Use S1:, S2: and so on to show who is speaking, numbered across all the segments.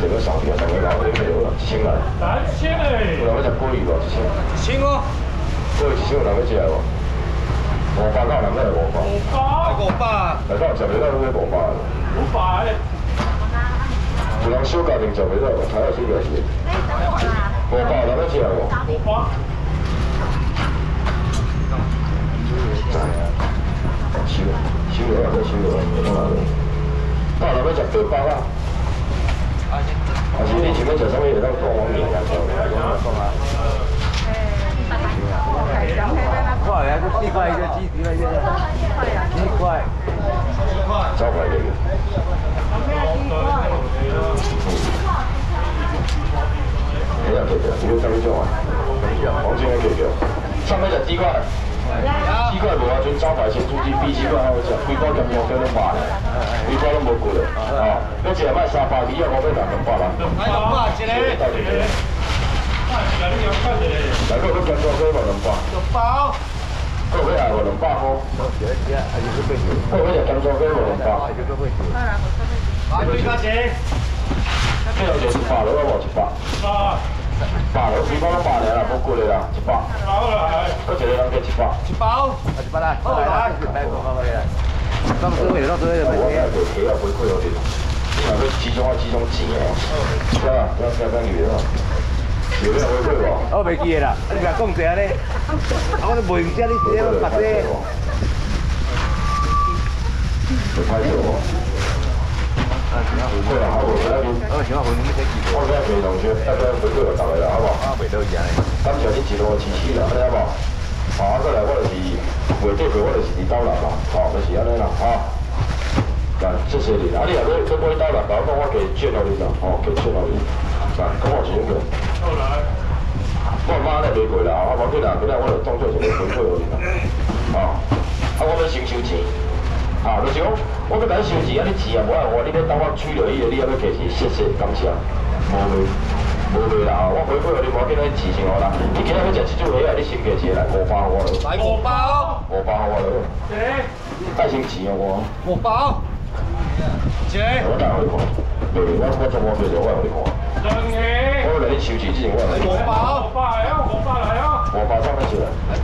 S1: 这个上片上个老的没有了，一千来。
S2: 三千嘞。
S1: 有人要食鲑鱼无？一千。
S2: 一千哦。
S1: 鲑鱼一千有人要食无？五百到人要五百。
S2: 五百。五百。
S1: 大家食袂到都要五百。
S2: 五百。
S1: 有人小家庭食袂到，睇下小家庭。五百人要食无？
S2: 五百。
S1: 收收落来，再收落来，放哪里？到人要食八了啊？还是你前面食啥物？会当讲我面啊？
S3: 快呀！这四块一个鸡，几块一个？七块。七块。
S1: 招牌的。哎呀，对对，你要怎么种啊？黄金的对对。上面食几块？鸡块无啊，全招牌先出去比鸡块好食，规包咸肉都拢卖，规包拢无贵的，哦，我一个卖三百二啊，我要两两百啦。
S2: 两百一个，一个。来，你要看一个。
S1: 来，我要干做鸡无两百。
S2: 两包。
S1: 我要来无两百块。我要来干做鸡无两百。
S2: 来，最加钱。
S1: 这条就是百了，我无一百。
S2: 百。
S1: 百了，几包拢百了啦，无贵啦，一百。
S2: 好啦，
S1: 我一个人给一百。
S2: 一包。
S3: 一百啦，好来，来，过过过来。到最尾，到最尾，
S1: 我要给钱要回馈有点。你若要集中啊，集中钱哦。是吧？不要不要女的哦。有没有回馈无？
S3: 我袂记啦，你甲讲一下咧。我都袂唔知你这样白色。
S1: 会拍手啊，行啊，回馈啦，好，回馈你。
S3: 哦，行啊，回你们这几个。
S1: 我今日陪同学，大家回馈我大家啦，好不好？
S3: 啊，袂到伊安尼。
S1: 感谢你一路支持啦，安尼好不好？好，过来我就是袂对过，我就是二刀六啦，好，就是安尼啦，好。来，谢谢你。啊，你若要做买刀六，我讲我给券互你啦，吼，给券互你。来，讲我钱个。
S2: 后来。
S1: 我妈咧袂过啦，啊，无紧啦，今日我就当做一个回馈互你啦。啊，啊，我要先收钱。啊，就是讲，我要甲你收钱，啊，你钱啊无爱我，你要等我取了伊个，你还要加钱，谢谢，感谢，无袂，无袂啦，我回馈互你，无紧来钱先好啦。你今日要食一组虾啊，你先加钱来，五包我了。
S2: 来五包。
S1: 五百我了。
S2: 一。
S1: 带先钱我。
S2: 五包。姐。
S1: 我带回看，对，我我做我做着，我互你看。
S2: 两个。
S1: 我来你收钱之前，我来。
S2: 五包。五包来哦，五包来啊。
S1: 五包上面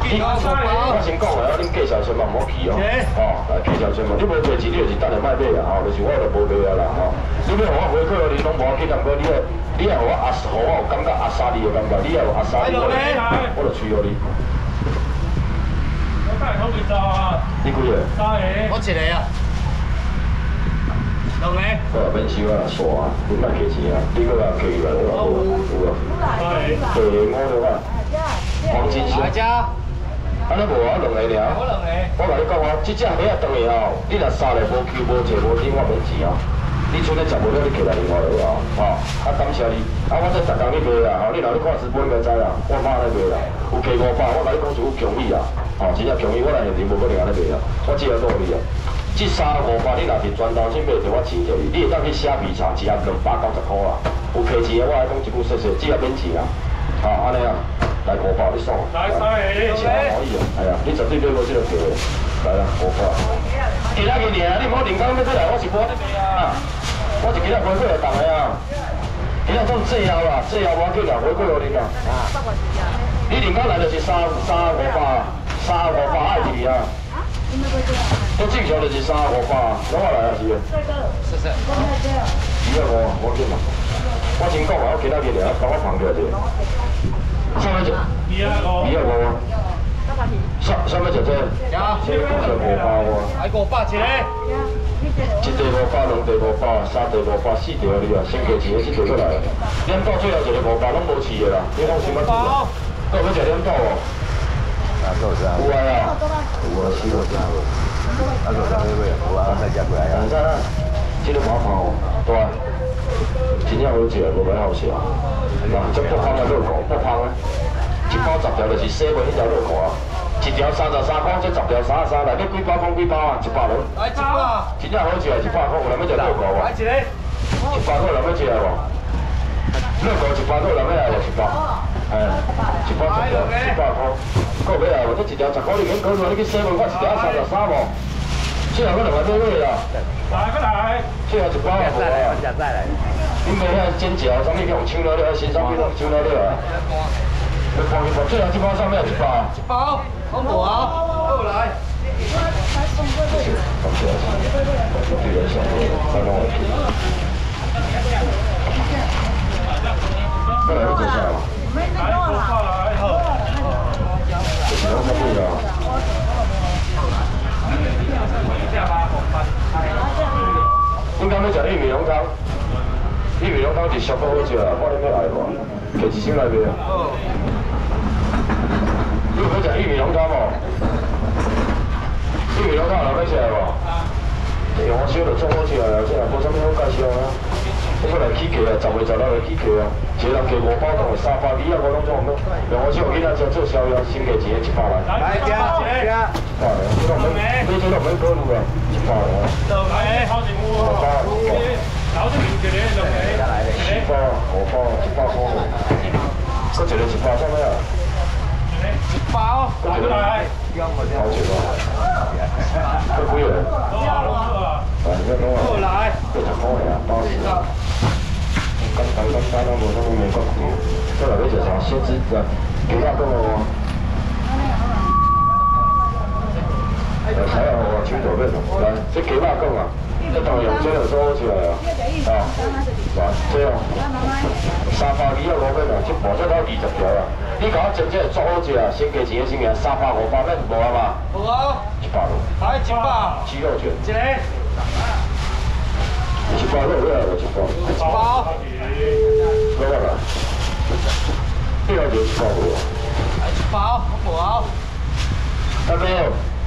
S1: 是啦。我先讲下，恁介绍先嘛，唔好去哦。哦，来介绍先嘛，你无做钱，你就是等下卖买啦，吼，就是我就无卖啊啦，吼。你要互我回馈哦，你拢无要紧，但过你个，你要互我阿，互我有感觉阿莎莉的感觉，你要有阿莎莉，我我就吹互你。
S2: 我带好几招啊。
S1: 你几个？
S2: 三个。我一个啊。两个。
S1: 好，免收啊，煞啊，你莫客气啊，你搁来客气来，我有有啊。对，我的话。黄金蟹。安尼无啊，两个尔。我。甲你讲啊，这只虾啊，长的吼，你若杀来无扣无钱无钱，我免钱啊。你剩咧食无了，你起来另外落啊。吼，啊感谢你。啊，我这逐工去卖啊，吼，你若你看直播应该知啦。我妈咧卖啦，有加五百，我甲你讲是有强意啊。吼，真正强意，我来认定无可能安尼卖啊。我只要努力啊。这三五百你若是专单去买，着我钱着你。你会当去虾皮查，一盒两百九十箍啦。有客钱的，我来讲一句说说，只要免钱啊。好，安尼啊。来五包，你送。
S2: 来三个，
S1: 请可以啊，系啊，你绝对买过这个票的。来啦，五包。其他个年啊，你唔好连工要出来，我是无得卖啊。我是今日回馈来当个啊。今日做最后啦，最后我紧啦，回馈互你啦。啊。你连工来就是三三五百，三五百爱去啊。都正常就是三五百，拢我来啊是。
S2: 谢谢。
S1: 二啊五，我紧嘛。我先讲啊，我其他个年啊，帮我放起来者。上面就比二五，比二五啊。上上面就这，有，这个五百哇。
S2: 还五百一个。
S1: 一地五百，两地五百，三地五百，四地你啊，先加钱，先提过来。两到最后一个五百，拢无饲的啦，你放心啊。够要食两到哦。
S3: 啊，够是啊。
S1: 有啊啊。有啊，四个是啊。
S3: 啊，够是会会，有啊，再加过来啊。
S1: 唔知啦，这个麻烦哦，对。真正好食，无歹好食。嗱，即不香嘅肉果，不香咧，一包十条就是西门迄条肉果啊，一条三十三块，即十条三十三，内底几包讲几包啊？一百两。
S2: 来一包。
S1: 真正好食，一百块，有人要食肉果无？
S2: 来一个。
S1: 一百块有人要食无？肉果一百块有人要来无？一百。哎，一包十条，一百块。够要来无？这一条十块，你免讲话，你去西门看一条三十三无？最后我两个买买啦。
S2: 来，过来。
S1: 最后一包啊，
S3: 再来，再来。
S1: 你买遐煎饺，啥物用抢了了，新商品拢抢了了啊！要放一包，最后一包上面一包。
S3: 一包，好无啊？好来。
S1: 放起来，对来上面再弄一瓶。过来，你坐下嘛。来，坐下来，好。就是拢差不多啊。应该要食玉米浓汤。玉米浓汤是上好好食啊，看你要来无？摕一箱来袂啊？你有要食玉米浓汤无？玉米浓汤有要食无？用我烧就做好食啊，即若无啥物好介绍啊。我过来起价啊，十月十六来起价啊，一个人加五包当的三百二啊，我拢做唔到。用我烧囡仔食做宵夜，先价钱一百来。
S3: 来，加加。
S1: 好嘞，这种没，这种没考虑啊，一百来。
S2: 来，好。老
S1: 五包，一包包嘞。嗰一个一包啥物啊？
S2: 一包，来过来。
S1: 好几个。都几个？反正拢啊。
S2: 来。
S1: 几十块呀，包死。刚刚刚刚那无啥物没讲过，再来要食啥？先知啊，鸡肉冻哦。来，睇下我手头咩？来，这鸡肉冻啊。这当用这个做起来啊，啊，哇，这样，三百二啊五百啊，这无这到二十条啊。你搞真正做好食啊，先加钱先啊，三百五百蚊无啊嘛？
S3: 无啊。
S1: 一百多。
S3: 来一百。
S1: 鸡肉卷。
S3: 一个。
S1: 一百肉肉啊，一百。
S3: 一包。
S1: 多少啦？这个就一百五。
S3: 一包，好无啊？
S1: 大哥，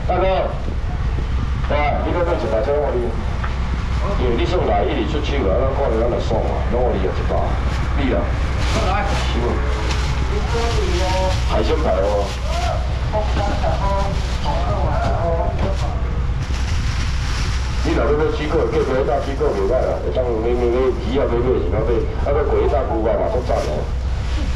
S1: 大哥，喂，你个买一百车我哩？因为你算来一直出手啊，咱看着咱就爽啊，拢我哩有一百，你啊？
S3: 来，
S1: 收。海鲜牌哦。你若要买水果，叫过大水果袂歹啦，会当买买买鱼啊，买买是哪买？啊，要过大牛啊嘛，足赞哦。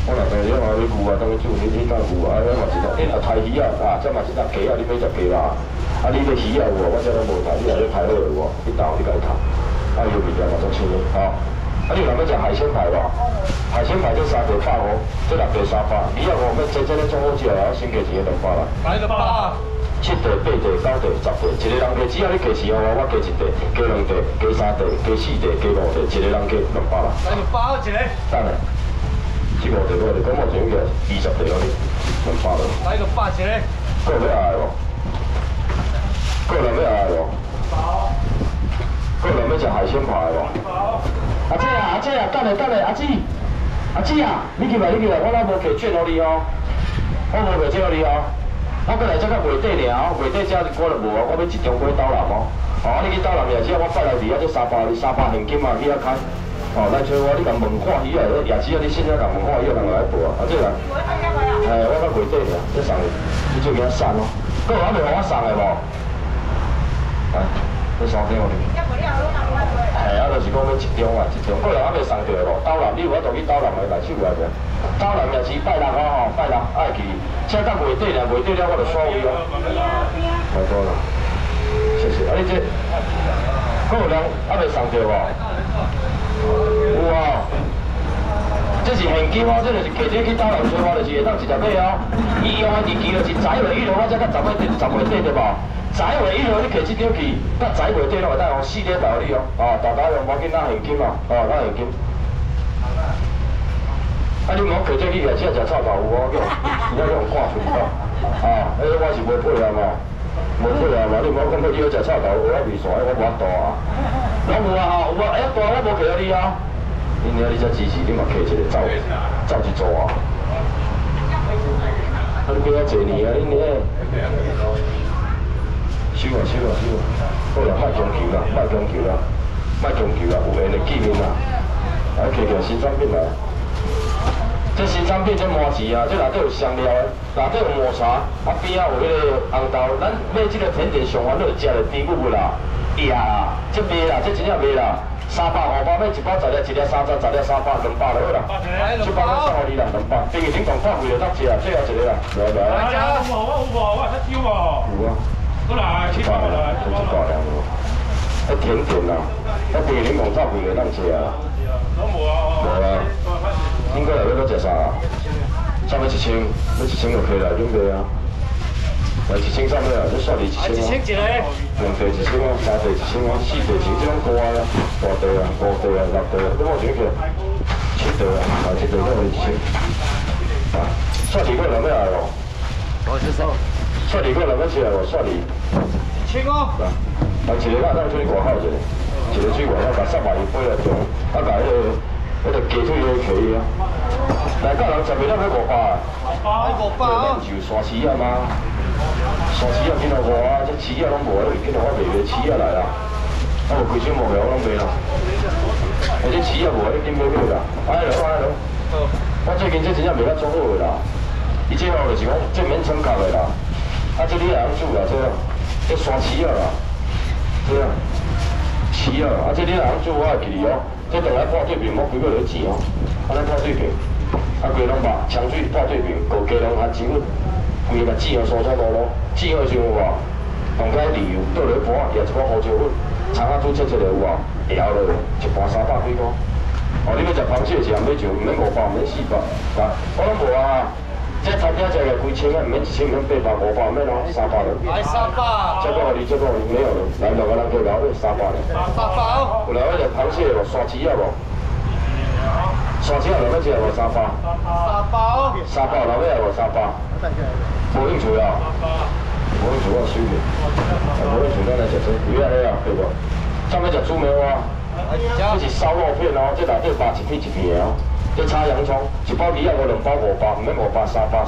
S1: 我若平时话买牛啊，当去煮你你大牛啊，啊，嘛是当，啊，台鱼啊，啊，这嘛是当鸡啊，你买只鸡啦。啊！你个鱼啊有无？我这拢无带，你来要排好有无？你到你家谈。啊，有味道嘛，足清的，吼。啊，你若要食海鲜排无？海鲜排这三条百五，这六条三百。你要，我们真正咧做好食啊，先加钱两百啦。
S3: 来个八。
S1: 七条、八条、九条、十条，一个人加只要你加钱哦，我加一条，加两条，加三条，加四条，加五条，一个人加两百啦。
S3: 来个八一个。
S1: 等下，这五条我哋讲我整个二十条你两百啦。
S3: 来个八一个。
S1: 够要爱无？过来要来无？过来要食海鲜排无？阿姐啊，阿姐啊，等下等下，阿姊，阿姊啊，你去来你去来，我那无给券互你哦，我无给券互你哦，我过来这个月底尔，月底这我就无啊，我要一中杯刀南哦，哦，你去刀南夜市，我拜来伫遐这三百，三百现金啊，去遐开，哦，来找我，你甲问看伊啊，夜市啊，你现在甲问看伊啊，人来报啊，阿姐啊，哎，我到月底尔，这送，你就给他送咯，过还未互我送的无？来，你三点我哩。系啊，就是讲要一中啊，一中，过来还未送着无？刀南，你有法度去刀南来来手来着？刀南也是拜六啊吼，拜六爱去，请到月底了，月底了我就刷位啊。太多了，谢谢。啊，你这，还有人还未送着无？有啊。这是现金哦，这就是客车去刀南找我，就是会当直接买哦。伊用的日期就是十一月一号，我才到十月底，十月底对无？十一月一号你摕这张去，到十月底拢会当用四点到你哦，哦，大家用无紧拿现金哦，哦，拿现金。啊，你莫摕这去，也只食臭豆腐哦，叫，只要用挂出哦，啊，迄我是无配合嘛，无配合嘛，你莫讲要去食臭豆腐，我袂爽，我无法度啊。我无啊，吼，无，哎，大我无摕到你啊。你你只支持，你嘛摕一个走，走一组啊。啊，你几啊济年啊？你你。收啊收啊收啊！好啦，卖强求啦，卖强求啦，卖强求啦，有缘的见面啦。来，摕摕新产品来。这新产品这麻糍啊，这内底有香料的，内底有抹茶，啊边啊有迄个红豆。咱买这个甜点上烦恼食的甜不不啦？呀，这卖啦，这真正卖啦。三百五百买一包十粒，一粒三十，十粒三百，两百就好啦。一包我送你啦，两百。平时恁讲发贵就得吃啊，最后一个啦，来来。
S2: 有无？我有无？我出招无？
S1: 有啊。
S2: 过来，七八来，
S1: 七八两咯。一甜甜啊，一甜甜红烧肥的当吃啊。啊，差不多一千，要一千就可以了，准备啊。来一千上尾啊，你算你一千啊。一千一个。两地一千啊，三地一千啊，四地一千，这种高啊，大地啊，五地啊，六地啊，都冇钱去。七地啊，啊七地都係一千。啊，算你个两尾来咯。
S3: 我是说，
S1: 算你个两尾起来咯，算你。
S2: 一千哦。
S1: 啊，但一个咱出去外口一个，一个出外口把三百一杯来中，啊，把迄个迄个鸡腿也可以啊。来，个人十未得买五百啊。
S2: 五百啊。
S1: 就山饲啊嘛。山饲啊，见到我啊，这饲啊拢无，见到我卖卖饲啊来啦，啊无规箱无了，我拢卖啦。而且饲啊无，你点买买啦？哎喽哎喽。我最近这真正卖得做好个啦，伊即号就是讲正面冲壳个啦，啊这你也通做啦，这这山饲啊啦，这样饲啊，啊即你也通做，我会记哩哦，这等来泡对面，莫几个来钱哦，啊咱泡对面，啊规拢把枪水泡对面，高鸡拢含钱。规个煮好蔬菜卤卤，煮好时有无？放开豉油，倒落一盘，也一盘胡椒粉，葱仔煮切切的有无？摇落，一盘三百几块。哦，你要食螃蟹是毋免就毋免五百，毋免四百，啊，我拢无啊。这餐厅食个几千啊，毋免一千，毋免八百、五百，免咯，三百了。
S2: 来三百。
S1: 这个我你这个没有了，来两个人可以聊了，三百了。
S2: 三百哦。
S1: 有来个螃蟹无？刷子啊无？刷子啊，两个只无三包。
S2: 三百哦。
S1: 三百，两个无三百。无兴趣啊！无兴趣我收去，无兴趣咱来食这，几啊个啊，对无？上面食猪没有啊，这是烧肉片哦，这内底包一片一片哦，这炒洋葱，一包二啊五，两包五百，唔免五包三百。